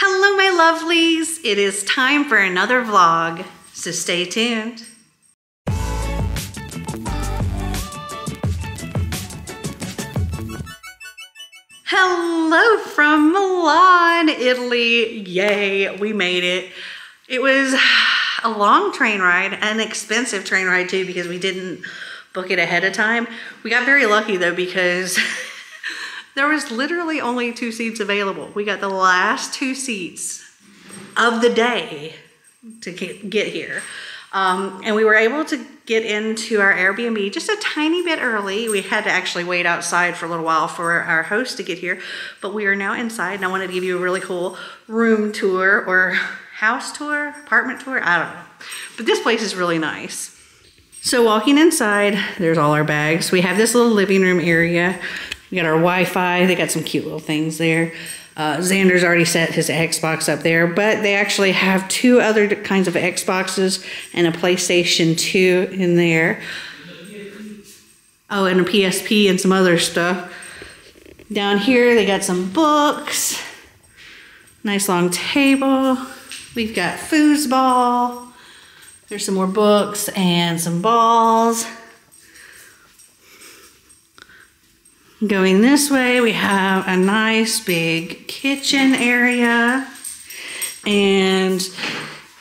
Hello, my lovelies. It is time for another vlog, so stay tuned. Hello from Milan, Italy. Yay, we made it. It was a long train ride, an expensive train ride too because we didn't book it ahead of time. We got very lucky though because there was literally only two seats available. We got the last two seats of the day to get here. Um, and we were able to get into our Airbnb just a tiny bit early. We had to actually wait outside for a little while for our host to get here, but we are now inside and I wanted to give you a really cool room tour or house tour, apartment tour, I don't know. But this place is really nice. So walking inside, there's all our bags. We have this little living room area we got our Wi-Fi. They got some cute little things there. Uh, Xander's already set his Xbox up there, but they actually have two other kinds of Xboxes and a PlayStation 2 in there. Oh, and a PSP and some other stuff. Down here, they got some books. Nice long table. We've got foosball. There's some more books and some balls. Going this way, we have a nice big kitchen area and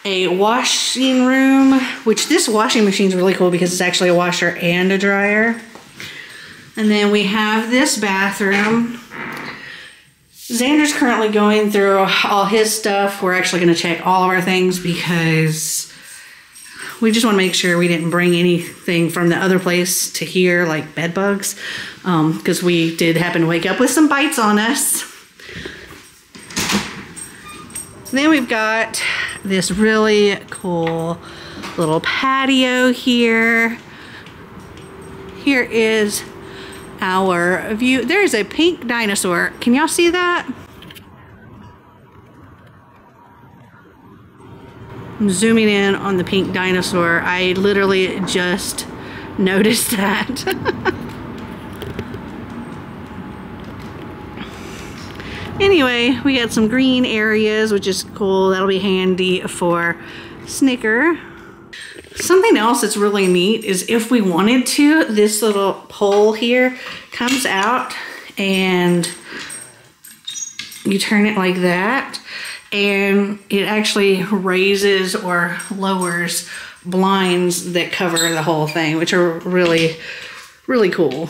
a washing room, which this washing machine is really cool because it's actually a washer and a dryer. And then we have this bathroom. Xander's currently going through all his stuff. We're actually going to check all of our things because we just want to make sure we didn't bring anything from the other place to here, like bed bugs, because um, we did happen to wake up with some bites on us. Then we've got this really cool little patio here. Here is our view. There's a pink dinosaur. Can y'all see that? Zooming in on the pink dinosaur. I literally just noticed that. anyway, we got some green areas, which is cool. That'll be handy for Snicker. Something else that's really neat is if we wanted to, this little pole here comes out and you turn it like that and it actually raises or lowers blinds that cover the whole thing, which are really, really cool.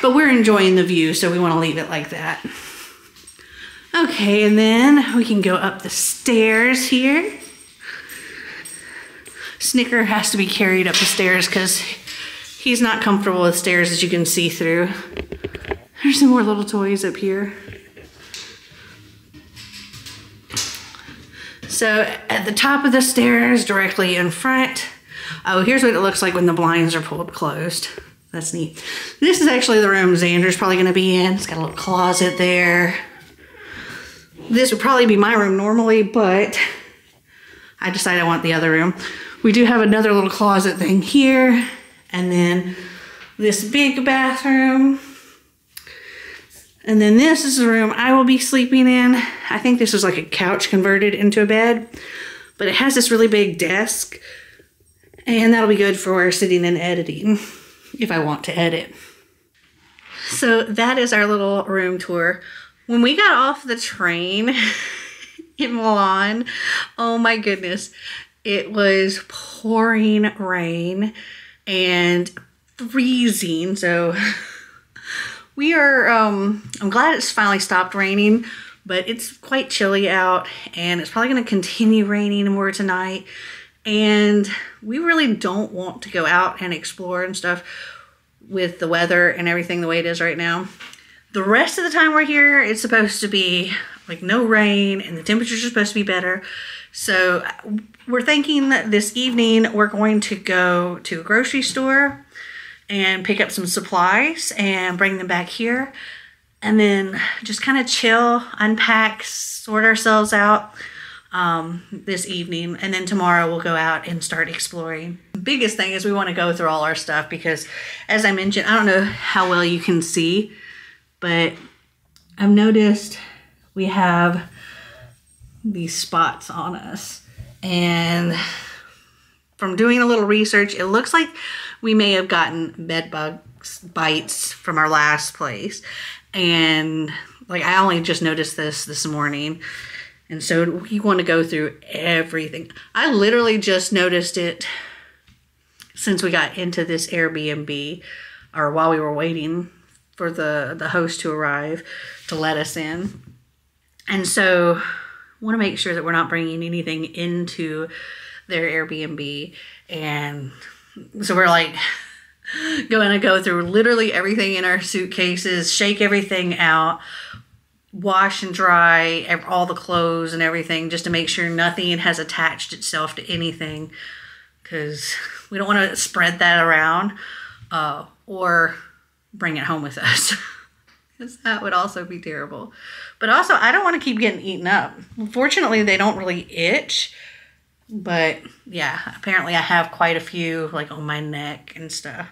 But we're enjoying the view, so we want to leave it like that. Okay, and then we can go up the stairs here. Snicker has to be carried up the stairs because he's not comfortable with stairs as you can see through. There's some more little toys up here. So at the top of the stairs, directly in front, oh, here's what it looks like when the blinds are pulled closed. That's neat. This is actually the room Xander's probably gonna be in. It's got a little closet there. This would probably be my room normally, but I decided I want the other room. We do have another little closet thing here, and then this big bathroom. And then this is the room I will be sleeping in. I think this is like a couch converted into a bed, but it has this really big desk and that'll be good for sitting and editing if I want to edit. So that is our little room tour. When we got off the train in Milan, oh my goodness, it was pouring rain and freezing. So we are, um, I'm glad it's finally stopped raining, but it's quite chilly out and it's probably going to continue raining more tonight. And we really don't want to go out and explore and stuff with the weather and everything the way it is right now. The rest of the time we're here, it's supposed to be like no rain and the temperatures are supposed to be better. So we're thinking that this evening we're going to go to a grocery store and pick up some supplies and bring them back here and then just kind of chill, unpack, sort ourselves out um, this evening. And then tomorrow we'll go out and start exploring. Biggest thing is we want to go through all our stuff because as I mentioned, I don't know how well you can see, but I've noticed we have these spots on us. And from doing a little research, it looks like we may have gotten bed bugs bites from our last place. And like I only just noticed this this morning. And so we want to go through everything. I literally just noticed it since we got into this Airbnb or while we were waiting for the the host to arrive to let us in. And so want to make sure that we're not bringing anything into their Airbnb and so we're like going to go through literally everything in our suitcases, shake everything out, wash and dry all the clothes and everything just to make sure nothing has attached itself to anything because we don't want to spread that around uh, or bring it home with us because that would also be terrible. But also, I don't want to keep getting eaten up. Fortunately, they don't really itch. But yeah, apparently I have quite a few like on my neck and stuff.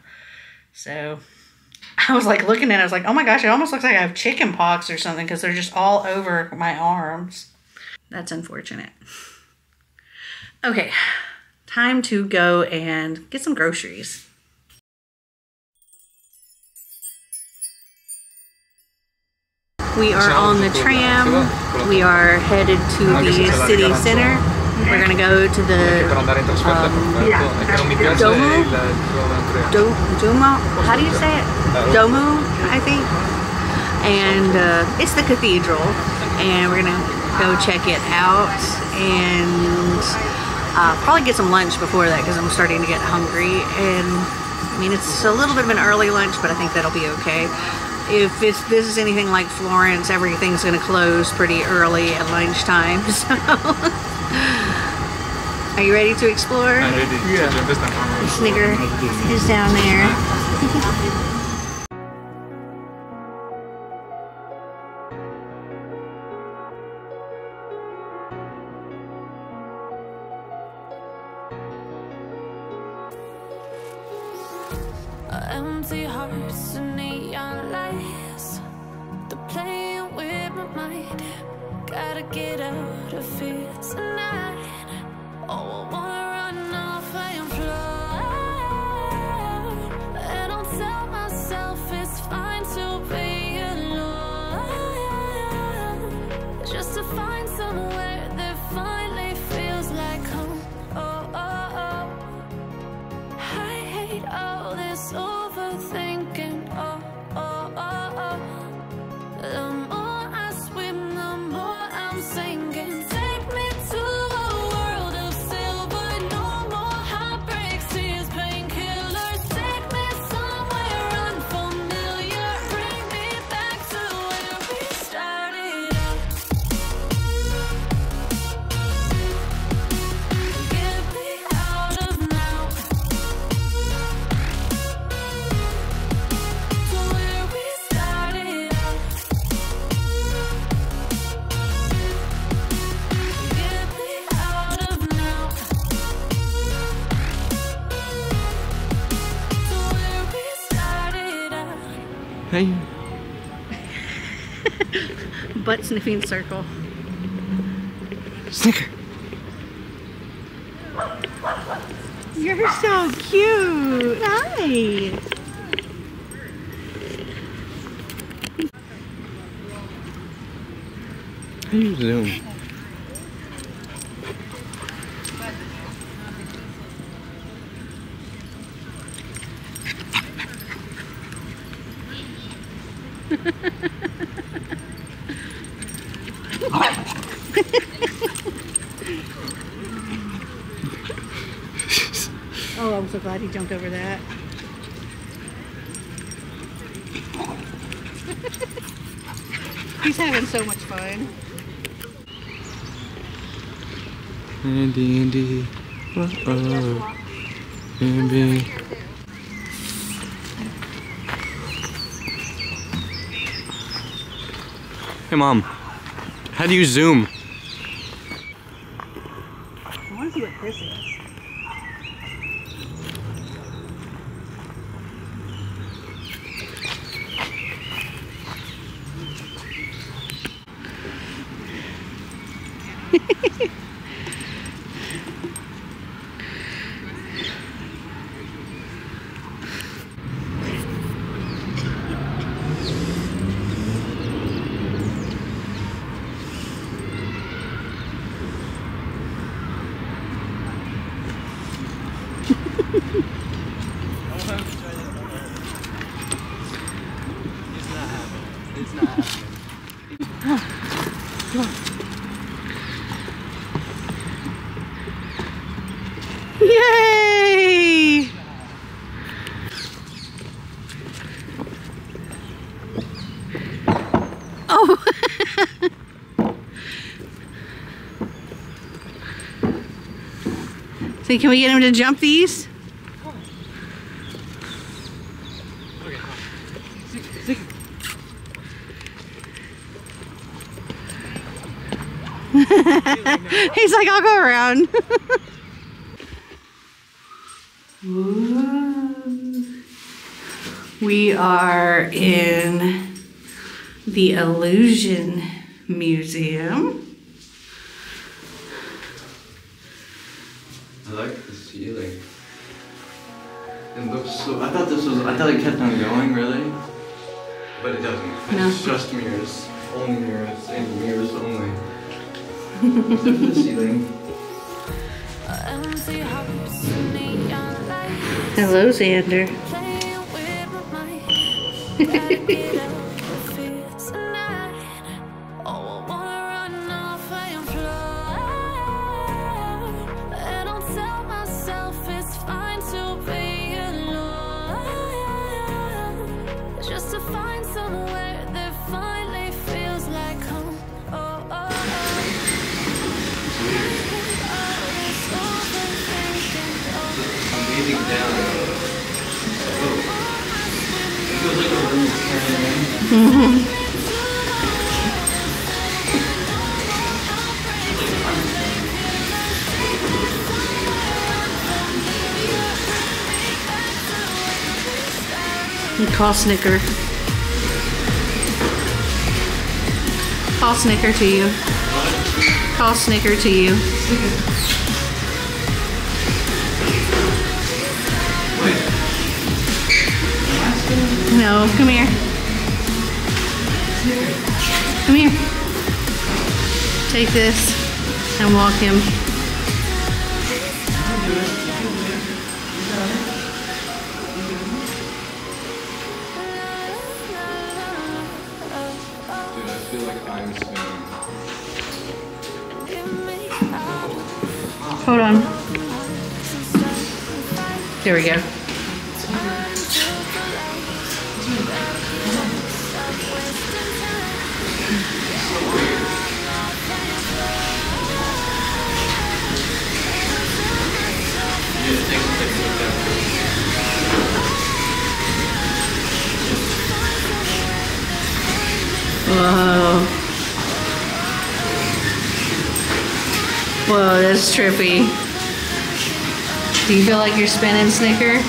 So I was like looking at it, I was like, oh my gosh, it almost looks like I have chicken pox or something because they're just all over my arms. That's unfortunate. Okay, time to go and get some groceries. We are on the tram. We are headed to the city center. We're gonna go to the um, Domo. Do, Dumo. How do you say it? Domo, I think. And uh, it's the cathedral, and we're gonna go check it out and uh, probably get some lunch before that because I'm starting to get hungry. And I mean, it's a little bit of an early lunch, but I think that'll be okay if this is anything like Florence, everything's going to close pretty early at lunchtime. So, are you ready to explore? I'm ready. Yeah. Snicker is down there. empty hearts and neon lights They're playing with my mind Gotta get out of here tonight Oh, I Butt sniffing circle. Snicker. You're so cute. Hi. How do you zoom? Oh, I'm so glad he jumped over that. He's having so much fun. Andy, Andy. Uh-oh. Andy. Hey, Mom. How do you zoom? I want to see what this is. It's not happening. It's not happening. Yay! Oh. so can we get him to jump these? He's like, I'll go around. we are in the Illusion Museum. I like the ceiling. It looks so. I thought this was. I thought it kept on going, really. But it doesn't. No. It's just mirrors. Only mirrors. And mirrors only. Except for the ceiling. Empty house, neon lights. Hello, Xander. Call Snicker. Call Snicker to you. Call Snicker to you. No, come here. Come here. Take this and walk him. Hold on. There we go. Whoa, that's trippy. Do you feel like you're spinning, Snicker?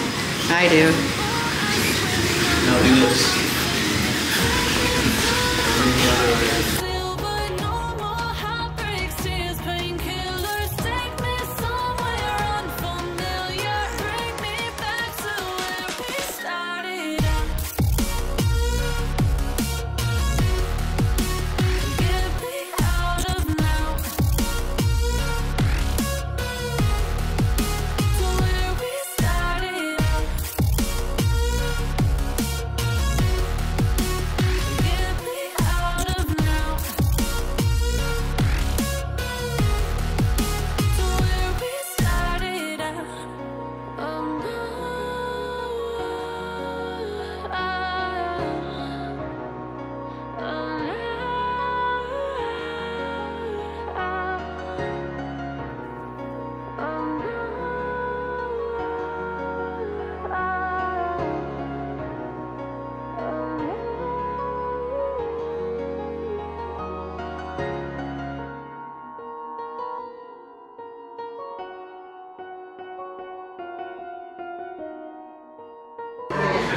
I do. Now do this.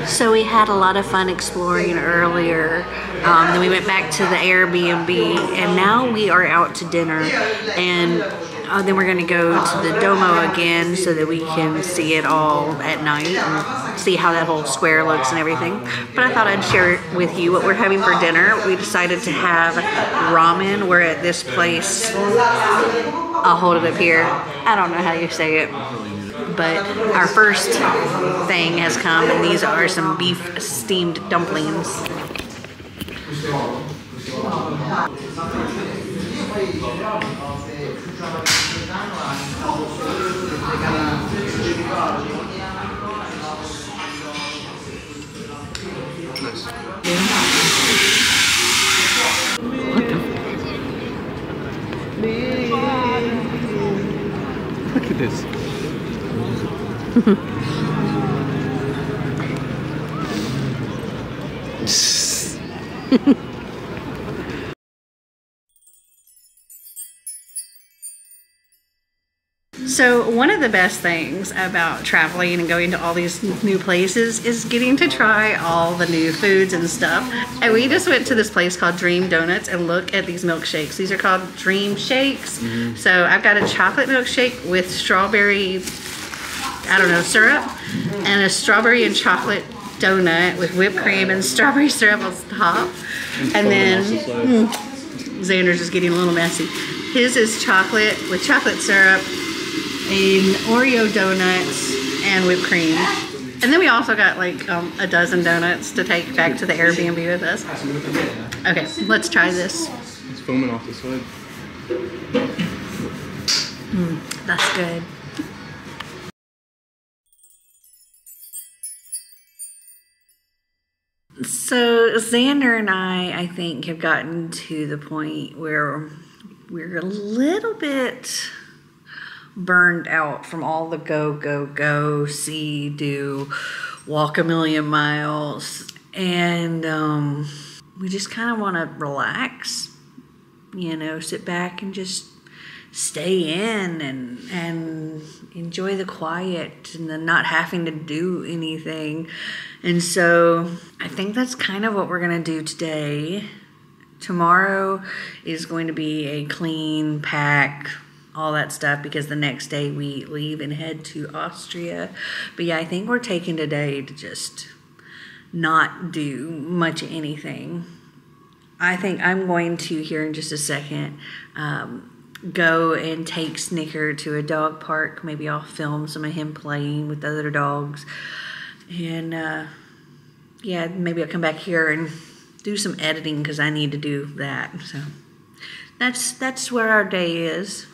So we had a lot of fun exploring earlier. Um, then we went back to the Airbnb, and now we are out to dinner. And uh, then we're going to go to the Domo again so that we can see it all at night and see how that whole square looks and everything. But I thought I'd share with you what we're having for dinner. We decided to have ramen. We're at this place. I'll hold it up here. I don't know how you say it but our first thing has come and these are some beef steamed dumplings Look at this. So, one of the best things about traveling and going to all these new places is getting to try all the new foods and stuff. And we just went to this place called Dream Donuts and look at these milkshakes. These are called Dream Shakes. Mm-hmm. So, I've got a chocolate milkshake with strawberry, I don't know, syrup, and a strawberry and chocolate donut with whipped cream and strawberry syrup on top. And then mm, Xander's is getting a little messy. His is chocolate with chocolate syrup, and Oreo donuts, and whipped cream. And then we also got like um, a dozen donuts to take back to the Airbnb with us. Okay, let's try this. It's foaming off the side. That's good. So Xander and I, I think, have gotten to the point where we're a little bit burned out from all the go, go, go, see, do, walk a million miles. And um, we just kind of want to relax, you know, sit back and just stay in and and enjoy the quiet and the not having to do anything. And so I think that's kind of what we're going to do today. Tomorrow is going to be a clean pack, all that stuff because the next day we leave and head to Austria. But yeah, I think we're taking today to just not do much anything. I think I'm going to here in just a second um, go and take Snicker to a dog park. Maybe I'll film some of him playing with other dogs, and uh, yeah, maybe I'll come back here and do some editing because I need to do that. So that's that's where our day is.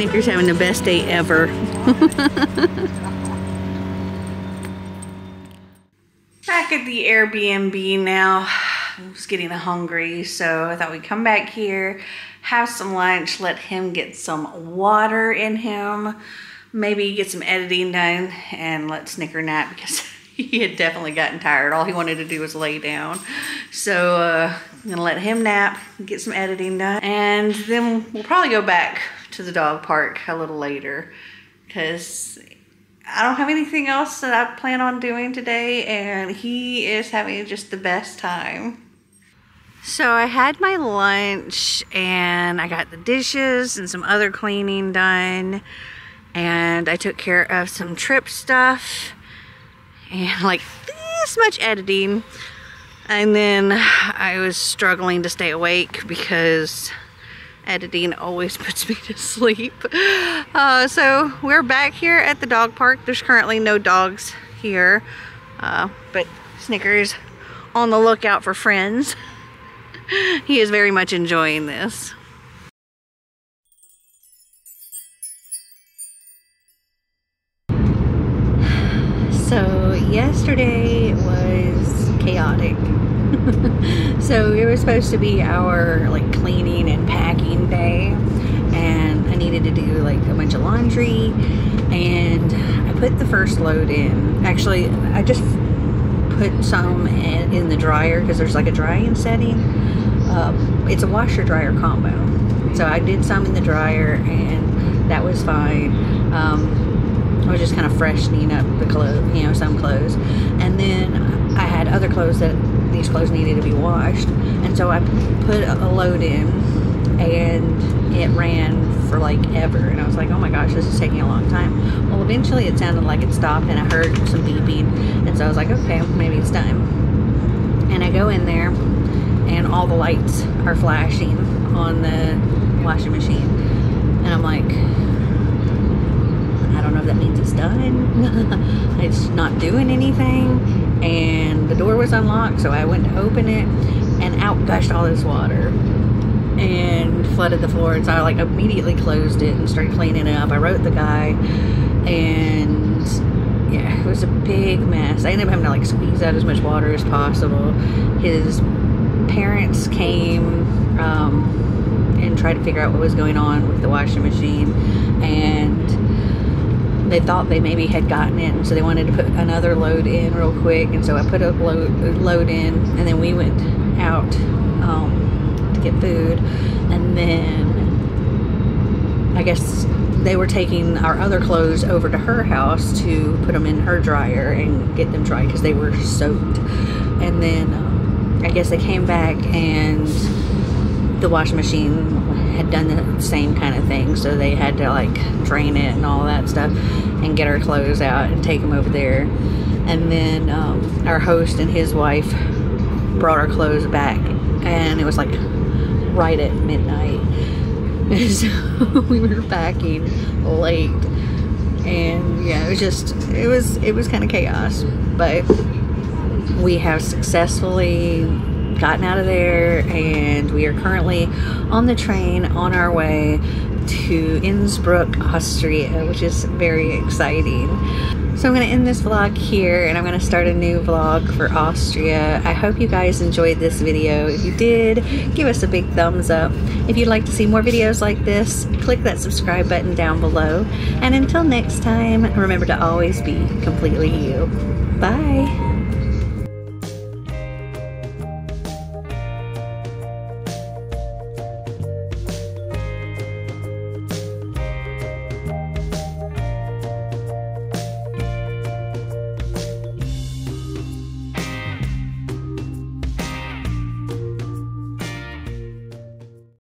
Snicker's having the best day ever. back at the Airbnb now. I'm just getting hungry, so I thought we'd come back here, have some lunch, let him get some water in him, maybe get some editing done, and let Snicker nap because he had definitely gotten tired. All he wanted to do was lay down. So uh, I'm gonna let him nap, get some editing done, and then we'll probably go back to the dog park a little later because I don't have anything else that I plan on doing today, and he is having just the best time. So I had my lunch and I got the dishes and some other cleaning done, and I took care of some trip stuff and like this much editing. And then I was struggling to stay awake because editing always puts me to sleep. Uh, so we're back here at the dog park. There's currently no dogs here, uh, but Snickers on the lookout for friends. he is very much enjoying this. So yesterday was chaotic. so it was supposed to be our like cleaning and packing day and I needed to do like a bunch of laundry and I put the first load in. Actually, I just put some in, the dryer because there's like a drying setting. Um, it's a washer dryer combo. So I did some in the dryer and that was fine. Um, I was just kind of freshening up the clothes, you know, some clothes. And then I had other clothes that these clothes needed to be washed. And so I put a load in and it ran for like ever. And I was like, oh my gosh, this is taking a long time. Well, eventually it sounded like it stopped and I heard some beeping. And so I was like, okay, maybe it's time. And I go in there and all the lights are flashing on the washing machine. And I'm like, I don't know if that means it's done. it's not doing anything. And the door was unlocked, so I went to open it, and out gushed all this water and flooded the floor. And so I like immediately closed it and started cleaning it up. I wrote the guy, and yeah, it was a big mess. I ended up having to like squeeze out as much water as possible. His parents came um, and tried to figure out what was going on with the washing machine, and they thought they maybe had gotten and so they wanted to put another load in real quick and so I put a load, load in and then we went out um, to get food and then I guess they were taking our other clothes over to her house to put them in her dryer and get them dry because they were soaked. And then um, I guess they came back and the washing machine had done the same kind of thing so they had to like drain it and all that stuff and get our clothes out and take them over there. And then um, our host and his wife brought our clothes back and it was like right at midnight. So we were packing late. And yeah it was just it was it was kind of chaos. But we have successfully gotten out of there and we are currently on the train on our way to Innsbruck, Austria, which is very exciting. So I'm going to end this vlog here and I'm going to start a new vlog for Austria. I hope you guys enjoyed this video. If you did, give us a big thumbs up. If you'd like to see more videos like this, click that subscribe button down below. And until next time, remember to always be completely you. Bye!